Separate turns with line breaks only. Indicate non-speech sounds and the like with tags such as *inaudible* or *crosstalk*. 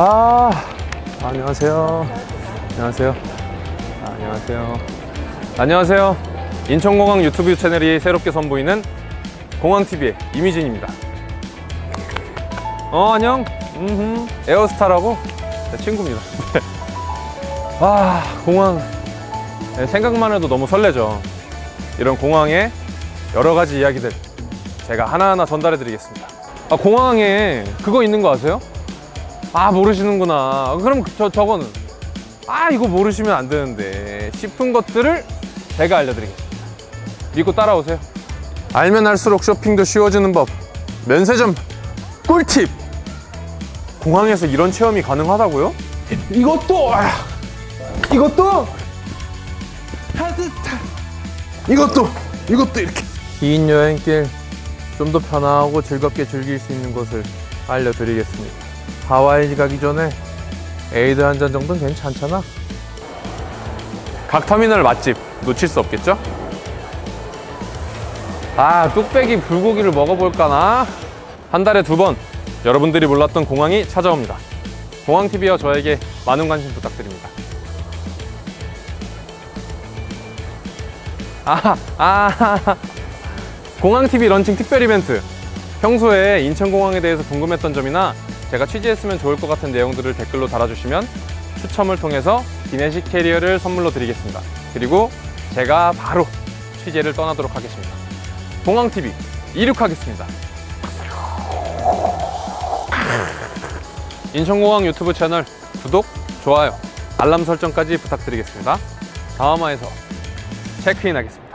아, 안녕하세요. 안녕하세요. 아, 안녕하세요. 안녕하세요. 인천공항 유튜브 채널이 새롭게 선보이는 공항TV의 이미진입니다. 어, 안녕. 음흠. 에어스타라고 제 친구입니다. *laughs* 아, 공항. 네, 생각만 해도 너무 설레죠. 이런 공항의 여러 가지 이야기들 제가 하나하나 전달해 드리겠습니다. 아, 공항에 그거 있는 거 아세요? 아, 모르시는구나. 그럼 그- 저, 저거는. 아, 이거 모르시면 안 되는데. 싶은 것들을 제가 알려드리겠습니다. 믿고 따라오세요. 알면 알수록 쇼핑도 쉬워지는 법. 면세점 꿀팁! 공항에서 이런 체험이 가능하다고요? 이것도! 아, 이것도! 따뜻한 이것도! 이것도 이렇게! 긴 여행길 좀 더 편하고 즐겁게 즐길 수 있는 곳을 알려드리겠습니다. 하와이 가기 전에 에이드 한 잔 정도는 괜찮잖아. 각 터미널 맛집 놓칠 수 없겠죠? 아, 뚝배기 불고기를 먹어볼까나? 한 달에 두 번 여러분들이 몰랐던 공항이 찾아옵니다. 공항TV와 저에게 많은 관심 부탁드립니다. 아, 아, 공항TV 런칭 특별 이벤트. 평소에 인천공항에 대해서 궁금했던 점이나 제가 취재했으면 좋을 것 같은 내용들을 댓글로 달아주시면 추첨을 통해서 기내식 캐리어를 선물로 드리겠습니다. 그리고 제가 바로 취재를 떠나도록 하겠습니다. 공항TV 이륙하겠습니다. 인천공항 유튜브 채널 구독, 좋아요, 알람 설정까지 부탁드리겠습니다. 다음화에서 체크인 하겠습니다.